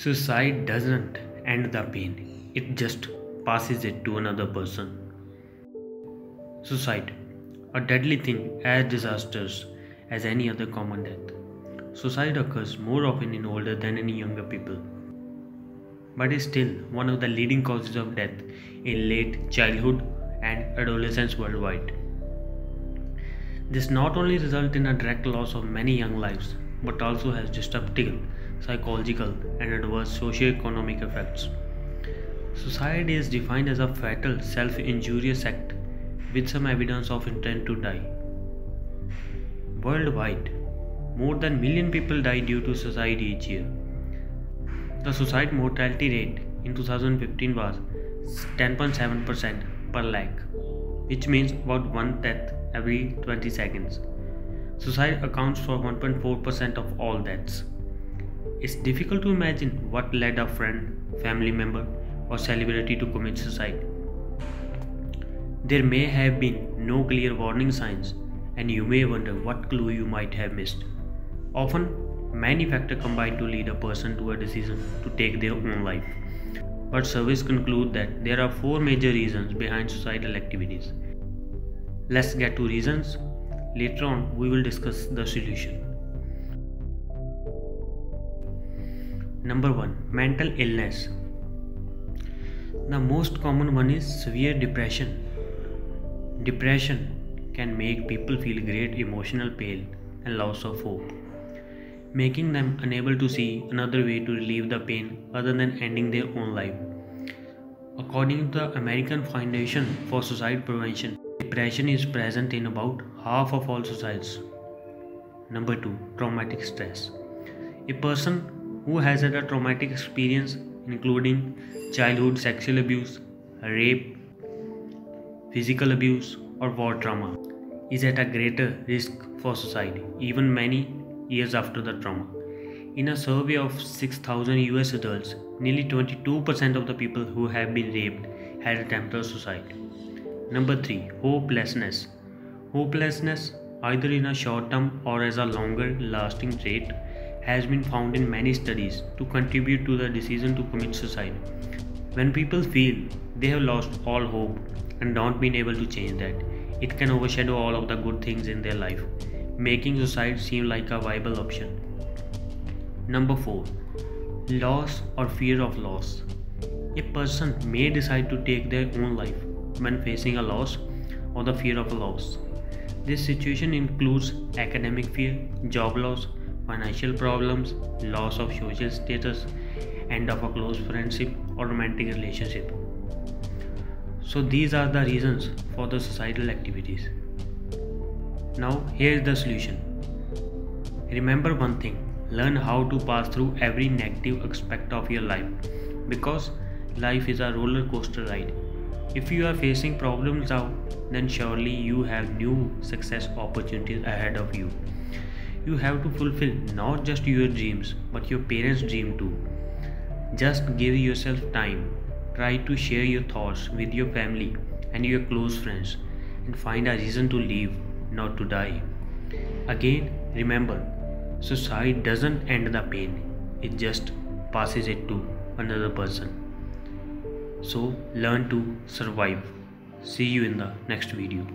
Suicide doesn't end the pain, it just passes it to another person. Suicide, a deadly thing as disastrous as any other common death. Suicide occurs more often in older than in younger people, but is still one of the leading causes of death in late childhood and adolescence worldwide. This not only results in a direct loss of many young lives, but also has destructive psychological, and adverse socio-economic effects. Suicide is defined as a fatal self-injurious act with some evidence of intent to die. Worldwide, more than million people die due to suicide each year. The suicide mortality rate in 2015 was 10.7% per lakh, which means about one death every 20 seconds. Suicide accounts for 1.4% of all deaths. It's difficult to imagine what led a friend, family member, or celebrity to commit suicide. There may have been no clear warning signs, and you may wonder what clue you might have missed. Often, many factors combine to lead a person to a decision to take their own life. But surveys conclude that there are four major reasons behind suicidal activities. Let's get to reasons. Later on, we will discuss the solution. Number 1 Mental illness. The most common one is severe depression. Depression can make people feel great emotional pain and loss of hope, making them unable to see another way to relieve the pain other than ending their own life. According to the American Foundation for Suicide Prevention, depression is present in about half of all suicides. Number 2 Traumatic stress. A person who has had a traumatic experience including childhood sexual abuse, rape, physical abuse, or war trauma is at a greater risk for suicide even many years after the trauma. In a survey of 6,000 US adults, nearly 22% of the people who have been raped had attempted suicide. Number 3. Hopelessness. Hopelessness, either in a short term or as a longer lasting trait, has been found in many studies to contribute to the decision to commit suicide. When people feel they have lost all hope and don't been able to change that, it can overshadow all of the good things in their life, making suicide seem like a viable option. Number 4. Loss or fear of loss. A person may decide to take their own life when facing a loss or the fear of a loss. This situation includes academic fear, job loss, financial problems, loss of social status, end of a close friendship or romantic relationship. So these are the reasons for the societal activities. Now here is the solution. Remember one thing, learn how to pass through every negative aspect of your life because life is a roller coaster ride. If you are facing problems now, then surely you have new success opportunities ahead of you. You have to fulfill not just your dreams but your parents' dream too. Just give yourself time. Try to share your thoughts with your family and your close friends and find a reason to live, not to die. Again, remember, suicide doesn't end the pain, it just passes it to another person. So, learn to survive. See you in the next video.